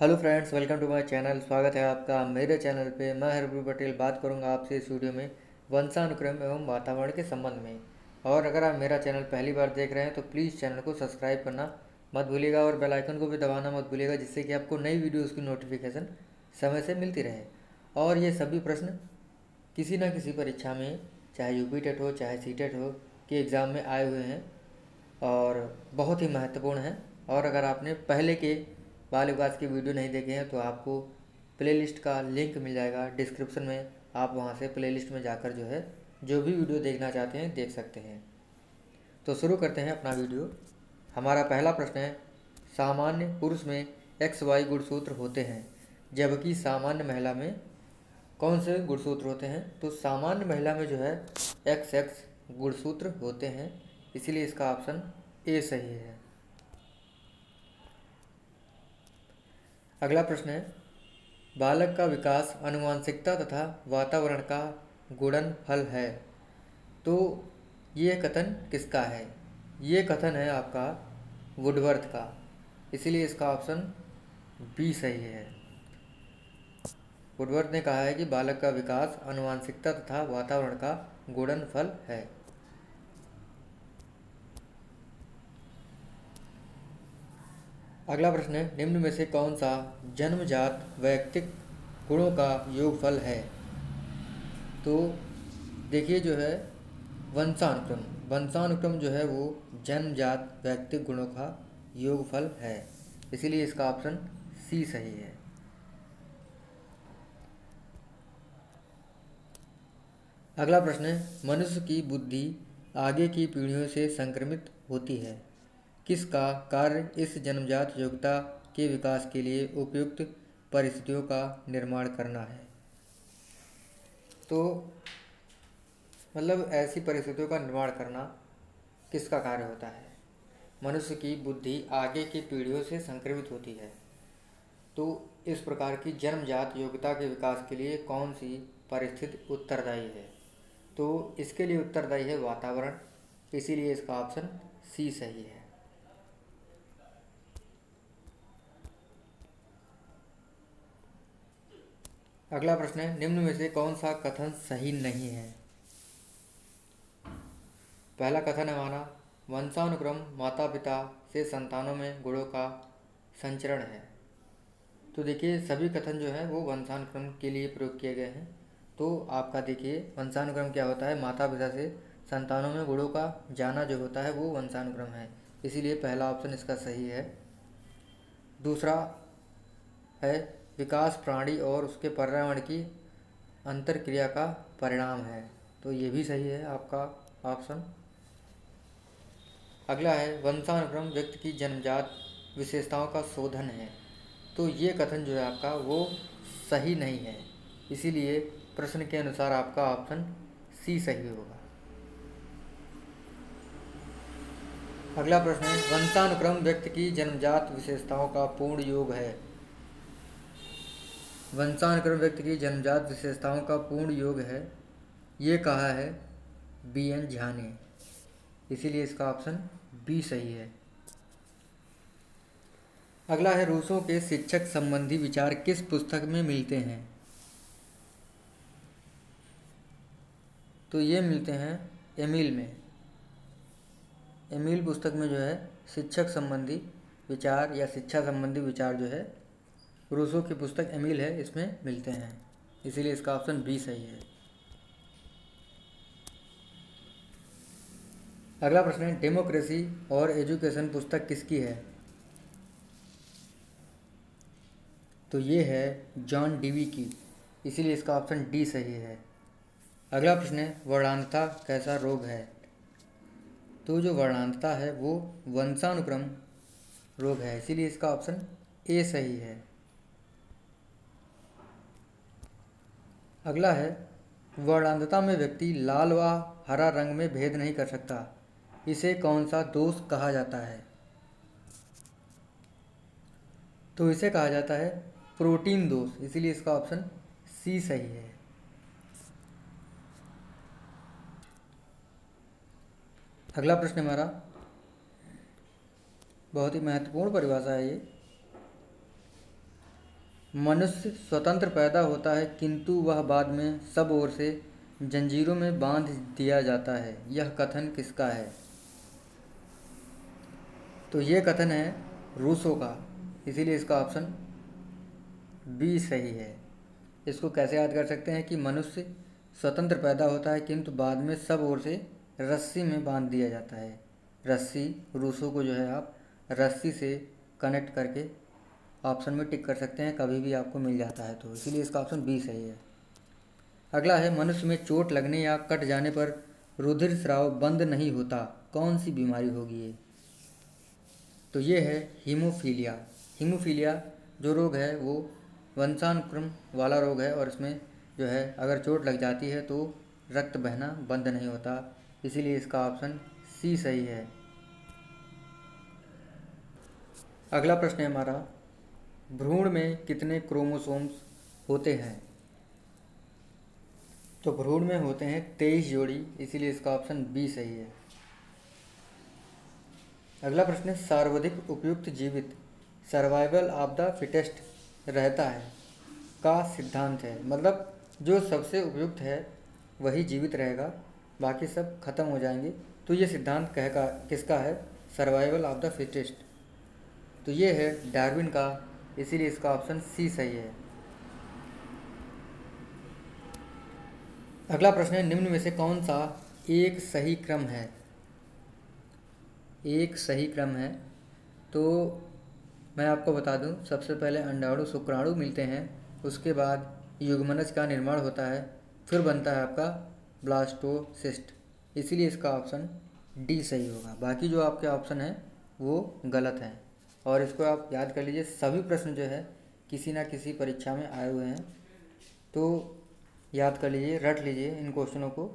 Hello friends, welcome to my channel. स्वागत है आपका मेरे चैनल पे। मैं हरप्रीत पटेल बात करूँगा आपसे इस वीडियो में वंशानुक्रम एवं वातावरण के संबंध में। और अगर आप मेरा चैनल पहली बार देख रहे हैं तो प्लीज़ चैनल को सब्सक्राइब करना मत भूलिएगा और बेल आइकन को भी दबाना मत भूलिएगा, जिससे कि आपको नई वीडियोज़ की नोटिफिकेशन समय से मिलती रहे। और ये सभी प्रश्न किसी न किसी परीक्षा में, चाहे यू टेट हो, चाहे सी टेट हो, के एग्ज़ाम में आए हुए हैं और बहुत ही महत्वपूर्ण है। और अगर आपने पहले के बाल विकास की वीडियो नहीं देखे हैं तो आपको प्लेलिस्ट का लिंक मिल जाएगा डिस्क्रिप्शन में। आप वहाँ से प्लेलिस्ट में जाकर जो है, जो भी वीडियो देखना चाहते हैं, देख सकते हैं। तो शुरू करते हैं अपना वीडियो। हमारा पहला प्रश्न है, सामान्य पुरुष में एक्स वाई गुणसूत्र होते हैं, जबकि सामान्य महिला में कौन से गुणसूत्र होते हैं? तो सामान्य महिला में जो है एक्स एक्स गुणसूत्र होते हैं, इसीलिए इसका ऑप्शन ए सही है। अगला प्रश्न है। बालक का विकास अनुवांशिकता तथा वातावरण का गुणन फल है। तो ये कथन किसका है? ये कथन है आपका वुडवर्थ का। इसीलिए इसका ऑप्शन बी सही है। वुडवर्थ ने कहा है कि बालक का विकास अनुवांशिकता तथा वातावरण का गुणन फल है। अगला प्रश्न है निम्न में से कौन सा जन्मजात वैयक्तिक गुणों का योगफल है? तो देखिए जो है, वंशानुक्रम। वंशानुक्रम जो है, वो जन्मजात वैयक्तिक गुणों का योगफल है। इसीलिए इसका ऑप्शन सी सही है। अगला प्रश्न है मनुष्य की बुद्धि आगे की पीढ़ियों से संक्रमित होती है। किसका कार्य इस जन्मजात योग्यता के विकास के लिए उपयुक्त परिस्थितियों का निर्माण करना है? तो मतलब ऐसी परिस्थितियों का निर्माण करना किसका कार्य होता है? मनुष्य की बुद्धि आगे की पीढ़ियों से संक्रमित होती है। तो इस प्रकार की जन्मजात योग्यता के विकास के लिए कौन सी परिस्थिति उत्तरदायी है? तो इसके लिए उत्तरदायी है वातावरण। इसीलिए इसका ऑप्शन सी सही है। अगला प्रश्न है, निम्न में से कौन सा कथन सही नहीं है? पहला कथन है हमारा वंशानुक्रम माता पिता से संतानों में गुणों का संचरण है। तो देखिए, सभी कथन जो है, वो वंशानुक्रम के लिए प्रयोग किए गए हैं। तो आपका देखिए, वंशानुक्रम क्या होता है? माता पिता से संतानों में गुणों का जाना जो होता है, वो वंशानुक्रम है। इसीलिए पहला ऑप्शन इसका सही है। दूसरा है विकास प्राणी और उसके पर्यावरण की अंतर क्रिया का परिणाम है। तो ये भी सही है आपका ऑप्शन अगला है, वंशानुक्रम व्यक्ति की जन्मजात विशेषताओं का शोधन है। तो ये कथन जो है आपका, वो सही नहीं है। इसीलिए प्रश्न के अनुसार आपका ऑप्शन सी सही होगा। अगला प्रश्न है, वंशानुक्रम व्यक्ति की जन्मजात विशेषताओं का पूर्ण योग है। वंशानुक्रम व्यक्ति की जन्मजात विशेषताओं का पूर्ण योग है। ये कहा है बी एन झा ने इसीलिए इसका ऑप्शन बी सही है। अगला है रूसों के शिक्षक संबंधी विचार किस पुस्तक में मिलते हैं? तो ये मिलते हैं एमिल में। एमिल पुस्तक में जो है, शिक्षक संबंधी विचार या शिक्षा संबंधी विचार जो है रूसो की पुस्तक एमिल है, इसमें मिलते हैं। इसीलिए इसका ऑप्शन बी सही है। अगला प्रश्न है डेमोक्रेसी और एजुकेशन पुस्तक किसकी है? तो ये है जॉन डीवी की। इसीलिए इसका ऑप्शन डी सही है। अगला प्रश्न है, वर्णांतता कैसा रोग है? तो जो वर्णांतता है, वो वंशानुक्रम रोग है। इसीलिए इसका ऑप्शन ए सही है। अगला है, वर्णांधता में व्यक्ति लाल व हरा रंग में भेद नहीं कर सकता। इसे कौन सा दोष कहा जाता है? तो इसे कहा जाता है प्रोटीन दोष। इसीलिए इसका ऑप्शन सी सही है। अगला प्रश्न हमारा, बहुत ही महत्वपूर्ण परिभाषा है ये। मनुष्य स्वतंत्र पैदा होता है, किंतु वह बाद में सब ओर से जंजीरों में बाँध दिया जाता है। यह कथन किसका है? तो ये कथन है रूसो का। इसीलिए इसका ऑप्शन बी सही है। इसको कैसे याद कर सकते हैं कि मनुष्य स्वतंत्र पैदा होता है, किंतु बाद में सब ओर से रस्सी में बाँध दिया जाता है। रस्सी, रूसों को जो है आप रस्सी से कनेक्ट करके ऑप्शन में टिक कर सकते हैं, कभी भी आपको मिल जाता है तो। इसीलिए इसका ऑप्शन बी सही है। अगला है, मनुष्य में चोट लगने या कट जाने पर रुधिर स्राव बंद नहीं होता कौन सी बीमारी होगी ये? तो ये है हीमोफीलिया। हीमोफीलिया जो रोग है, वो वंशानुक्रम वाला रोग है और इसमें जो है, अगर चोट लग जाती है तो रक्त बहना बंद नहीं होता। इसीलिए इसका ऑप्शन सी सही है। अगला प्रश्न है हमारा भ्रूण में कितने क्रोमोसोम्स होते हैं? तो भ्रूण में होते हैं तेईस जोड़ी, इसीलिए इसका ऑप्शन बी सही है। अगला प्रश्न है सर्वाधिक उपयुक्त जीवित सर्वाइवल ऑफ़ द फिटेस्ट रहता है का सिद्धांत है? मतलब जो सबसे उपयुक्त है, वही जीवित रहेगा, बाकी सब खत्म हो जाएँगे। तो ये सिद्धांत कह का, किसका है? सर्वाइवल ऑफ़ द फिटेस्ट तो ये है डार्विन का इसीलिए इसका ऑप्शन सी सही है। अगला प्रश्न है, निम्न में से कौन सा एक सही क्रम है? एक सही क्रम है। तो मैं आपको बता दूँ, सबसे पहले अंडाणु, शुक्राणु मिलते हैं, उसके बाद युगमनज का निर्माण होता है, फिर बनता है आपका ब्लास्टोसिस्ट। इसीलिए इसका ऑप्शन डी सही होगा। बाकी जो आपके ऑप्शन हैं, वो गलत हैं। और इसको आप याद कर लीजिए, सभी प्रश्न जो है किसी ना किसी परीक्षा में आए हुए हैं। तो याद कर लीजिए, रट लीजिए इन क्वेश्चनों को।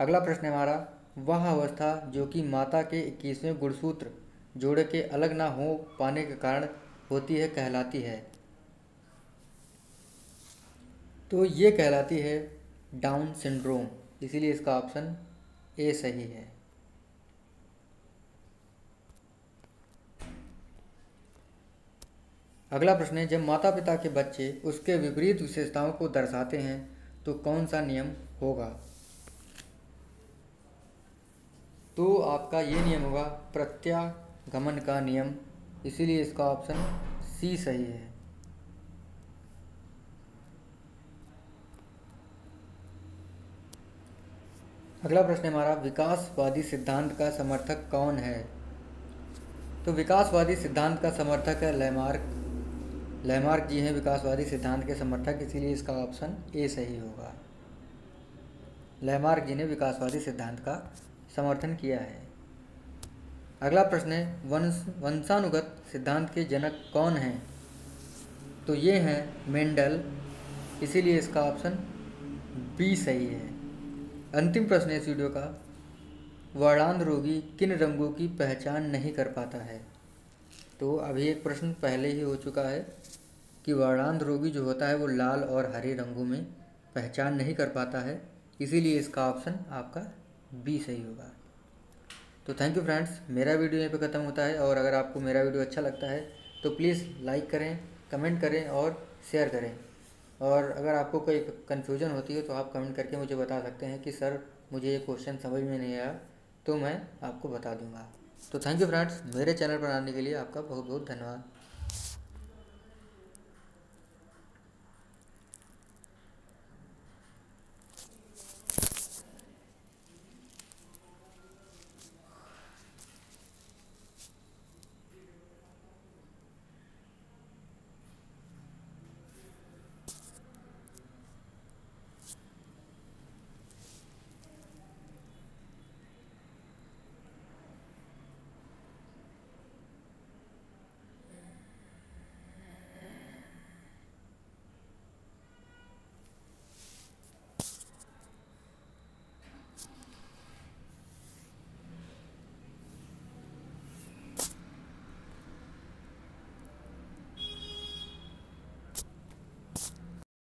अगला प्रश्न हमारा, वह अवस्था जो कि माता के इक्कीसवें गुणसूत्र जोड़े के अलग ना हो पाने के कारण होती है, कहलाती है। तो ये कहलाती है डाउन सिंड्रोम, इसीलिए इसका ऑप्शन ए सही है। अगला प्रश्न है, जब माता पिता के बच्चे उसके विपरीत विशेषताओं को दर्शाते हैं तो कौन सा नियम होगा? तो आपका ये नियम होगा, प्रत्यागमन का नियम। इसीलिए इसका ऑप्शन सी सही है। अगला प्रश्न हमारा, विकासवादी सिद्धांत का समर्थक कौन है? तो विकासवादी सिद्धांत का समर्थक है लेमार्क लेमार्क जी हैं विकासवादी सिद्धांत के समर्थक, इसीलिए इसका ऑप्शन ए सही होगा। लेमार्क जी ने विकासवादी सिद्धांत का समर्थन किया है। अगला प्रश्न है, वंश, वंशानुगत सिद्धांत के जनक कौन हैं? तो ये हैं मेंडल, इसीलिए इसका ऑप्शन बी सही है। अंतिम प्रश्न है इस वीडियो का वर्णांध रोगी किन रंगों की पहचान नहीं कर पाता है? तो अभी एक प्रश्न पहले ही हो चुका है कि वर्णांध रोगी जो होता है वो लाल और हरे रंगों में पहचान नहीं कर पाता है, इसीलिए इसका ऑप्शन आपका बी सही होगा। तो थैंक यू फ्रेंड्स मेरा वीडियो यहीं पे ख़त्म होता है और अगर आपको मेरा वीडियो अच्छा लगता है तो प्लीज़ लाइक करें कमेंट करें और शेयर करें। और अगर आपको कोई कन्फ्यूज़न होती है तो आप कमेंट करके मुझे बता सकते हैं कि सर मुझे ये क्वेश्चन समझ में नहीं आया तो मैं आपको बता दूँगा। तो थैंक यू फ्रेंड्स मेरे चैनल पर आने के लिए आपका बहुत बहुत धन्यवाद।